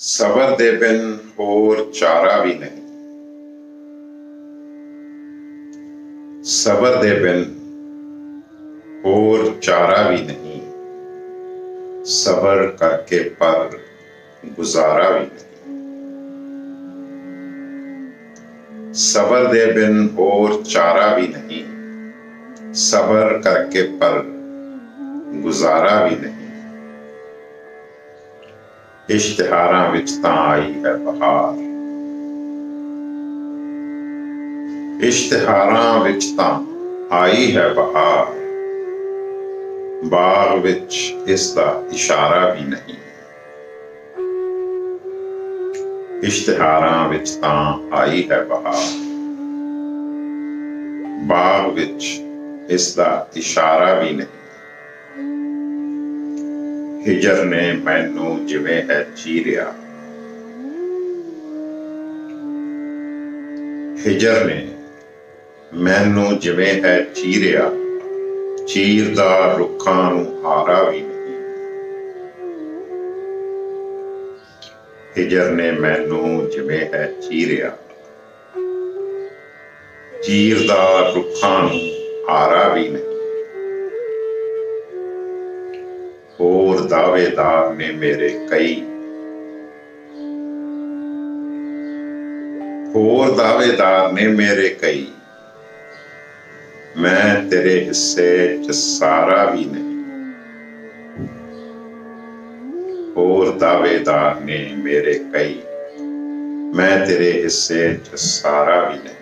सवर दे बिन और चारा भी नहीं। सबर दे बिन और चारा भी नहीं। सबर करके पर गुजारा भी नहीं। सबर दे बिन और चारा भी नहीं। सबर करके पर गुजारा भी नहीं। ਇਸ਼ਤਿਹਾਰਾਂ ਵਿੱਚ ਤਾਂ ਆਈ ਹੈ ਬਹਾਰ ਇਸ਼ਤਿਹਾਰਾਂ ਵਿੱਚ ਤਾਂ ਆਈ ਹੈ ਬਹਾਰ ਬਾਗ ਵਿੱਚ ਇਸ ਦਾ ਇਸ਼ਾਰਾ ਵੀ ਨਹੀਂ ਇਸ਼ਤਿਹਾਰਾਂ ਵਿੱਚ ਤਾਂ ਆਈ ਹੈ ਬਹਾਰ ਬਾਗ ਵਿੱਚ ਇਸ ਦਾ ਇਸ਼ਾਰਾ ਵੀ ਨਹੀਂ ਹਿਜਰ ਨੇ ਮੈਨੂੰ ਜਿਵੇਂ ਹੈ ਚੀਰਿਆ ਹਿਜਰ ਨੇ ਮੈਨੂੰ ਜਿਵੇਂ ਹੈ ਚੀਰਿਆ, ਚੀਰ ਦਾ ਰੁੱਖਾਂ ਨੂੰ ਹਾਰਾ ਵੀ ਨਹੀਂ। ਹਿਜਰ ਨੇ ਮੈਨੂੰ ਜਿਵੇਂ ਹੈ ਚੀਰਿਆ ਚੀਰਦਾ ਰੁੱਖਾਂ ਨੂੰ ਹਾਰਾ ਵੀ ਨਹੀਂ। दावेदार ने मेरे कई और दावेदार ने मेरे कई मैं तेरे हिस्से च सारा भी नहीं और दावेदार ने मेरे कई मैं तेरे हिस्से च सारा भी नहीं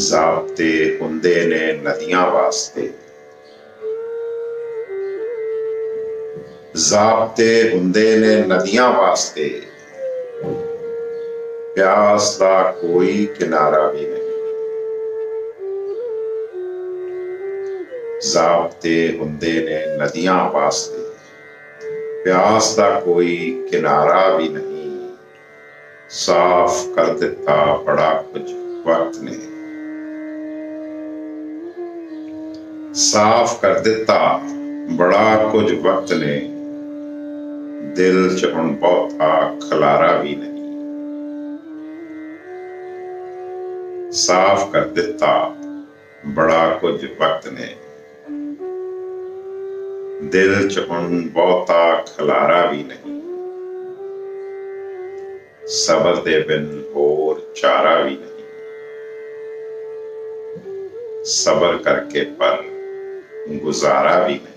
जाबते हुंदे ने नदियाँ वास्ते ਜ਼ਾਬਤੇ ਹੁੰਦੇ ਨੇ ਨਦੀਆਂ ਵਾਸਤੇ। ਪਿਆਸ ਦਾ ਕੋਈ ਕਿਨਾਰਾ ਵੀ ਨਹੀਂ। ਜ਼ਾਬਤੇ ਹੁੰਦੇ ਨੇ ਨਦੀਆਂ ਵਾਸਤੇ। ਪਿਆਸ ਦਾ ਕੋਈ ਕਿਨਾਰਾ ਵੀ ਨਹੀਂ। ਸਾਫ਼ ਕਰ ਦਿੱਤਾ ਬੜਾ ਕੁਝ ਵਕਤ ਨੇ। ਸਾਫ਼ ਕਰ ਦਿੱਤਾ ਬੜਾ ਕੁਝ ਵਕਤ ਨੇ। दिल जहन बहुता खलारा भी नहीं। साफ़ कर दिता बड़ा कुछ वक्त ने दिल जहन बहुता खलारा भी नहीं। सबर दे बिन और चारा भी नहीं। सबर करके पर गुजारा भी नहीं।